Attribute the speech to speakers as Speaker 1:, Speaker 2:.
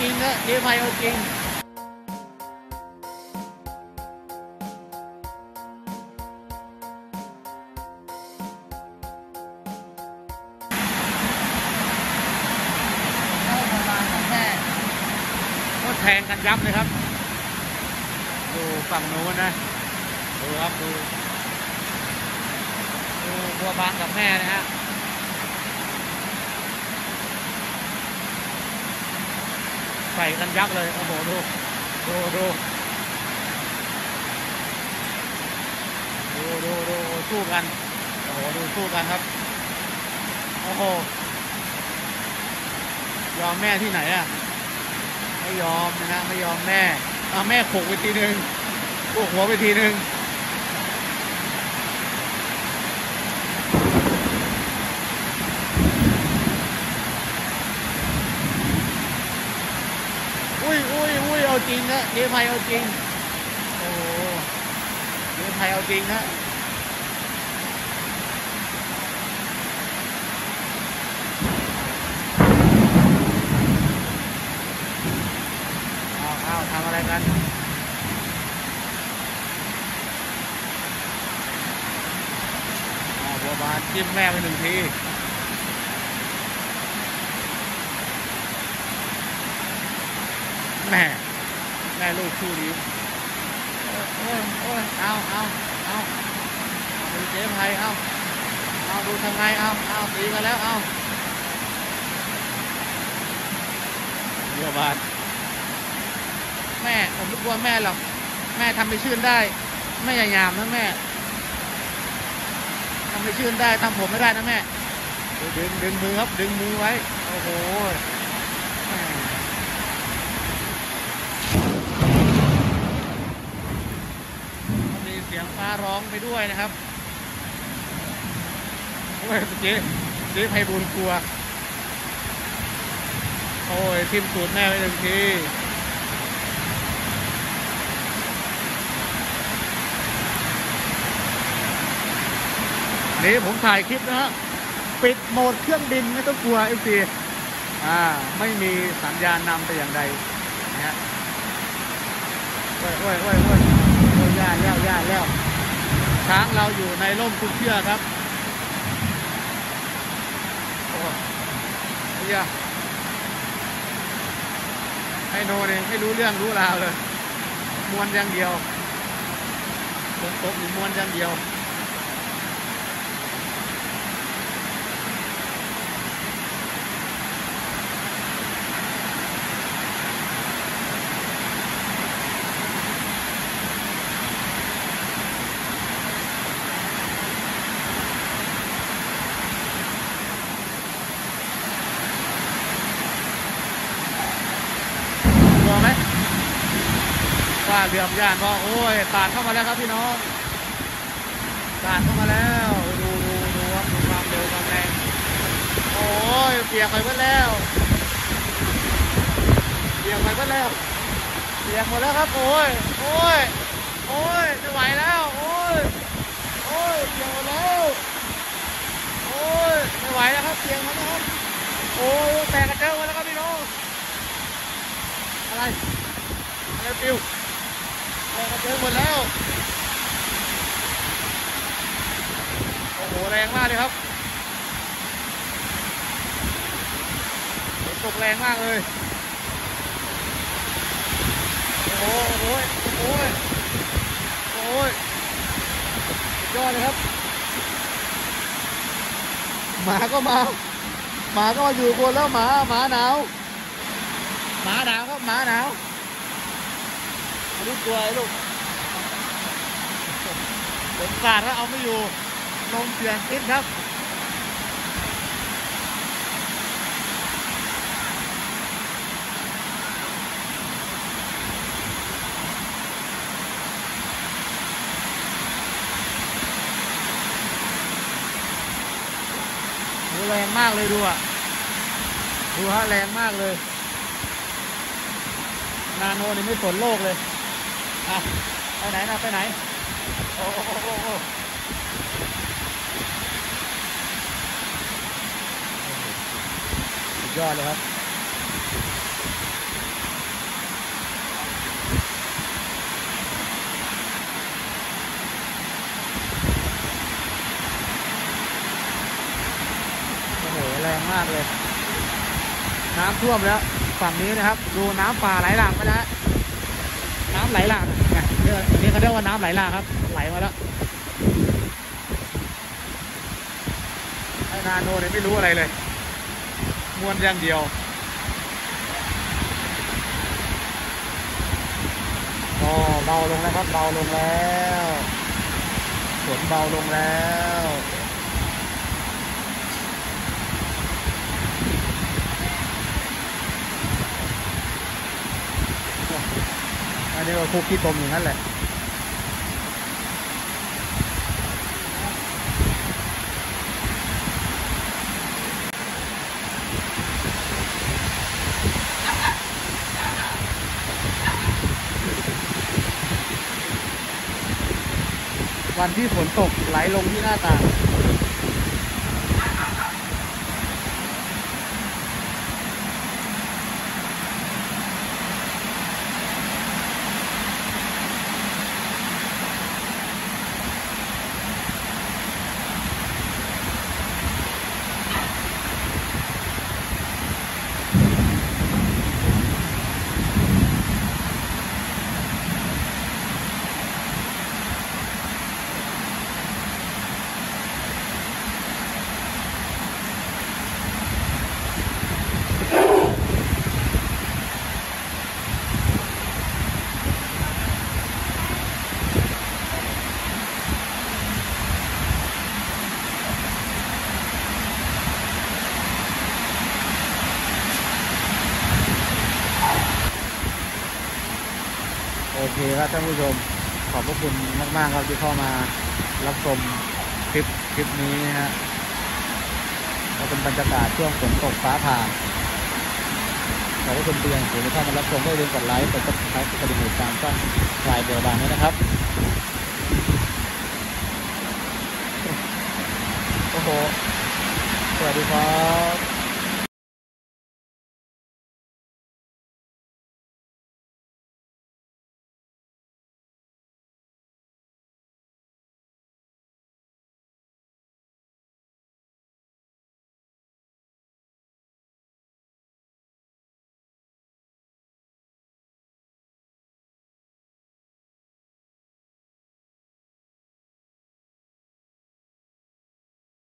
Speaker 1: จริงนะเจ๊ไพเอาจริง
Speaker 2: เข้าประมาณของแม่
Speaker 1: ก็แทงกันยับเลยครับ ดูฝั่งโน้นนะ ดูครับดูดูบัวบานกับแม่นะฮะ ใส่กันยับเลยโอ้โหดูดูดูดูดูดูสู้กันโอ้โหดูสู้กันครับโอ้โหยอมแม่ที่ไหนอะไม่ยอมนะฮะไม่ยอมแม่เอาแม่โขกไปทีหนึ่งโขกหัวไปทีหนึ่งอุ้ยอุ้ยอุ้ยเอา จริงนะเจ๊ไพเอาจริง โอ้โหเจ๊ไพเอาจริงนะเอาเอาทำอะไรกันเอาบัวบานจิ้มแม่ไปหนึ่งทีแม่ แม่ลูกคู่นี้โอ้ยโอ้ยเอาเอาเอาเอาดูเจ๊ไพเอาเอาดูทำไงเอาเอาตีกันแล้วเอาบัวบานแม่ผมไม่กลัวแม่หรอกแม่ทำไปชื่นได้ แม่อย่ายามนะแม่ทำไปชื่นได้ทำผมไม่ได้นะแม่ดึงดึงมือครับดึงมือไว้โอ้โหแม่มีเสียงฟ้าร้องไปด้วยนะครับโอ้ยเจ๊เจ๊ไพบูลกลัว โอ้ยทิมสูดแม่ไว้หนึ่งทีนี่ผมถ่ายคลิปนะฮะปิดโหมดเครื่องบินไม่ต้องกลัว FC อ่า ไม่มีสัญญาณนำแต่อย่างใดนะฮะโอ้ยโอ้ยโอ้ยโอ้ ย่าแล้วย่าแล้วช้างเราอยู่ในร่มคุณเชื่อครับโอ้ยเฮียให้โนเนี่ยไม่รู้เรื่องรู้ราวเลยมวนอย่างเดียวตกตกมวนอย่างเดียว ว่าเรือมย่านก็โอ้ยตาดเข้ามาแล้วครับพี่น้องตาดเข้ามาแล้วดูดูดูครับดูความเร็วความแรงโอ้ยเปียกไปหมดแล้วเปียกไปหมดแล้วเปียกหมดแล้วครับโอ้ยโอ้ยโอ้ยไม่ไหวแล้วโอ้ยโอ้ยเปียกหมดแล้ว โอ้ยไม่ไหวแล้วครับเปียกหมดแล้วครับ โอ้ยแตกกระเจิงหมดแล้วครับพี่น้อง อะไร อะไรปิวแรงกระเจิงหมดแล้ว โอ้โห แรง มากเลยครับฝนตกแรงมากเลย โอ้โหโอ้ยโอ้ยโอ้ยสุดยอดเลยครับ หมาก็มา หมาก็มาอยู่คนแล้วหมาหมาหนาว หมาหนาวครับหมาหนาวลูกตัวไอ้ลูกผมกาดถ้าเอาไม่อยู่ นมเสียงติดครับแรงมากเลยดูอะ ดูฮะแรงมากเลย นาโนนี่ไม่สนโลกเลย อะ ไปไหนนะไปไหน โอ้โอ้โอ้ ยอดเลยครับโอ้โหแรงมากเลย น้ำท่วมแล้ว ฝั่งนี้นะครับ ดูน้ำป่าไหลหลากไปแล้วน้ำไหลหลากนี่เขาเรียกว่าน้ำไหลหลากครับ ไหลมาแล้วนาโนเนี่ยไม่รู้อะไรเลย มวนอย่างเดียวอ๋อเบาลงแล้วครับ เบาลงแล้วฝนเบาลงแล้วอันนี้ก็คุกขี้ตมอย่างนั้นแหละ วันที่ฝนตกไหลลงที่หน้าต่าง เคครับท่านผู้ชมขอบพระคุณมาก ๆ ครับที่เข้ามารับชมคลิปคลิปนี้นะฮะก็เป็นบรรยากาศช่วงฝนตกฟ้าผ่าขอบพระคุณเพียงสูงที่เข้ามารับชมก็อย่าลืมกดไลค์กดติดตามกดกระดิ่งตามช่องลายเบลบานด้วยนะครับโอ้โหสวัสดีครับ